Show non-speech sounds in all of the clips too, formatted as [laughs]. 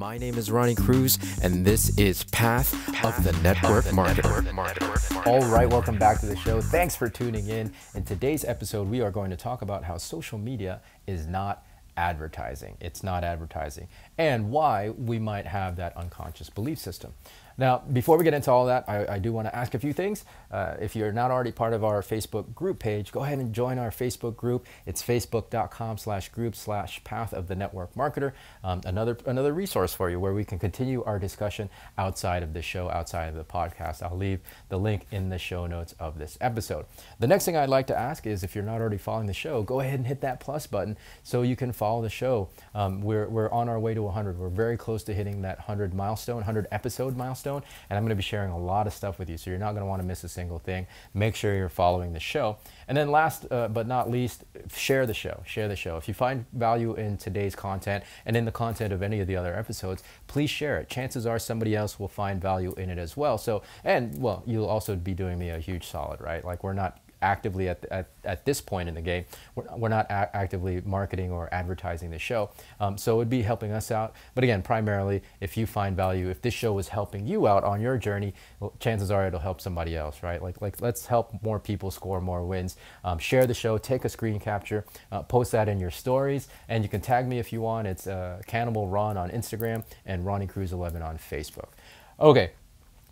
My name is Ronnie Cruz, and this is Path, of the Network Marketer. All right, welcome back to the show. Thanks for tuning in. In today's episode, we are going to talk about how social media is not advertising. It's not advertising, and why we might have that unconscious belief system. Now, before we get into all that, I, I do want to ask a few things. Uh, if you're not already part of our Facebook group page, go ahead and join our Facebook group. It's facebook.com slash group slash path of the network marketer. Um, another, another resource for you where we can continue our discussion outside of the show, outside of the podcast. I'll leave the link in the show notes of this episode. The next thing I'd like to ask is if you're not already following the show, go ahead and hit that plus button so you can follow the show. Um, we're, we're on our way to 100. We're very close to hitting that 100 milestone, 100 episode milestone and I'm going to be sharing a lot of stuff with you, so you're not going to want to miss a single thing. Make sure you're following the show. And then last uh, but not least, share the show. Share the show. If you find value in today's content and in the content of any of the other episodes, please share it. Chances are somebody else will find value in it as well. So, and well, you'll also be doing me a huge solid, right? Like we're not actively at, at, at this point in the game. We're, we're not actively marketing or advertising the show. Um, so it would be helping us out. But again, primarily, if you find value, if this show is helping you out on your journey, well, chances are it'll help somebody else, right? Like, like let's help more people score more wins. Um, share the show, take a screen capture, uh, post that in your stories, and you can tag me if you want. It's uh, Cannibal Ron on Instagram and Ronnie Cruz 11 on Facebook. Okay,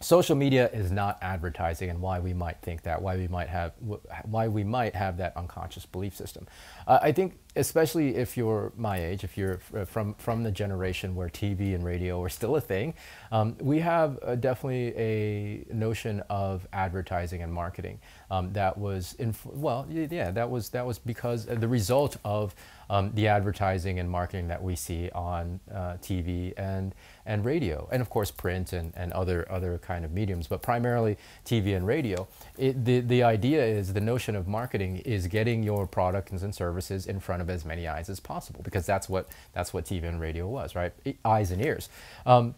social media is not advertising and why we might think that why we might have why we might have that unconscious belief system. Uh, i think especially if you're my age if you're from from the generation where tv and radio are still a thing um, we have uh, definitely a notion of advertising and marketing um, that was in well yeah that was that was because the result of um, the advertising and marketing that we see on uh, TV and and radio, and of course print and, and other other kind of mediums, but primarily TV and radio. It, the the idea is the notion of marketing is getting your products and services in front of as many eyes as possible because that's what that's what TV and radio was, right? Eyes and ears. Um,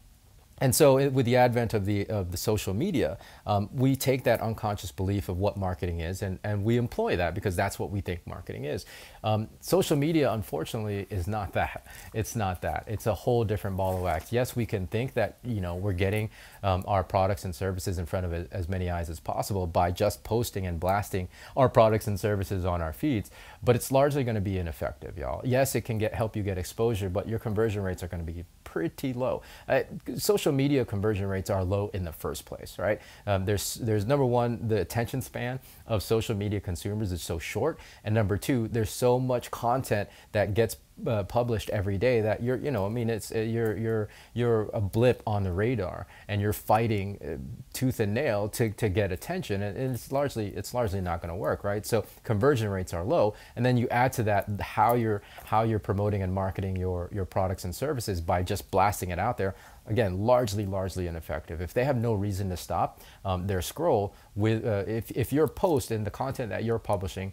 and so, it, with the advent of the of the social media, um, we take that unconscious belief of what marketing is, and, and we employ that because that's what we think marketing is. Um, social media, unfortunately, is not [laughs] that. It's not that. It's a whole different ball of wax. Yes, we can think that you know we're getting um, our products and services in front of as many eyes as possible by just posting and blasting our products and services on our feeds, but it's largely going to be ineffective, y'all. Yes, it can get help you get exposure, but your conversion rates are going to be pretty low. Uh, social media conversion rates are low in the first place, right? Um, there's there's number one, the attention span of social media consumers is so short, and number two, there's so much content that gets uh, published every day that you're you know I mean it's uh, you're you're you're a blip on the radar and you're fighting uh, tooth and nail to, to get attention and, and it's largely it's largely not going to work right so conversion rates are low and then you add to that how you're how you're promoting and marketing your your products and services by just blasting it out there again, largely, largely ineffective. If they have no reason to stop um, their scroll, with uh, if, if your post and the content that you're publishing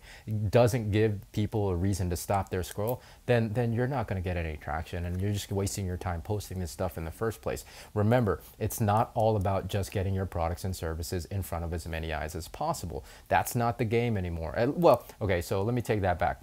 doesn't give people a reason to stop their scroll, then, then you're not going to get any traction and you're just wasting your time posting this stuff in the first place. Remember, it's not all about just getting your products and services in front of as many eyes as possible. That's not the game anymore. Well, okay, so let me take that back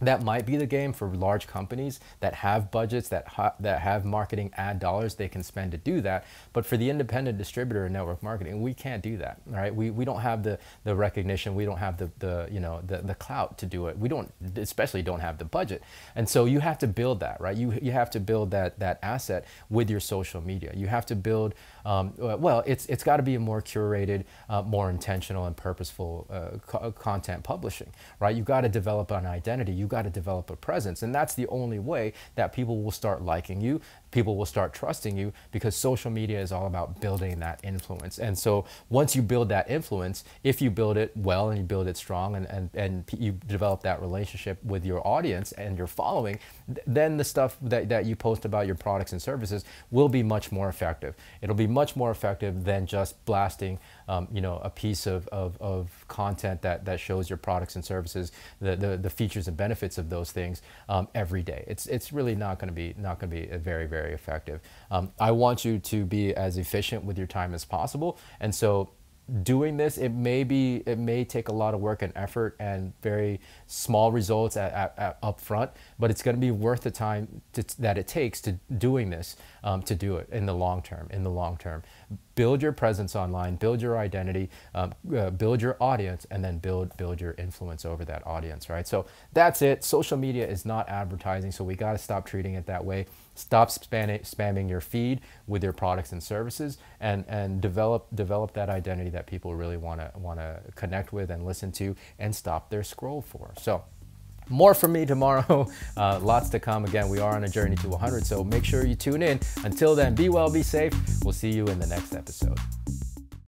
that might be the game for large companies that have budgets that ha that have marketing ad dollars. They can spend to do that. But for the independent distributor in network marketing we can't do that right? We, we don't have the the recognition. We don't have the the you know the, the clout to do it. We don't especially don't have the budget. And so you have to build that right? You you have to build that that asset with your social media. You have to build um, well it's it's got to be a more curated uh, more intentional and purposeful uh, co content publishing right? You got to develop an identity. You got to develop a presence. And that's the only way that people will start liking you, people will start trusting you because social media is all about building that influence. And so once you build that influence, if you build it well and you build it strong and, and, and you develop that relationship with your audience and your following, then the stuff that, that you post about your products and services will be much more effective. It'll be much more effective than just blasting um, you know, a piece of, of, of, content that, that shows your products and services, the, the, the features and benefits of those things um, every day. It's, it's really not going to be not going to be very, very very effective. Um, I want you to be as efficient with your time as possible. And so doing this, it may be it may take a lot of work and effort and very small results at, at, at up front, but it's going to be worth the time to, that it takes to doing this um, to do it in the long term. In the long term, build your presence online, build your identity, um, uh, build your audience, and then build build your influence over that audience. Right. So that's it. Social media is not advertising, so we got to stop treating it that way. Stop spamming, your feed with your products and services, and and develop develop that identity that people really want to want to connect with and listen to, and stop their scroll for. So more from me tomorrow. [laughs] Uh, lots to come. Again, we are on a journey to 100, so make sure you tune in. Until then, be well, be safe. We'll see you in the next episode.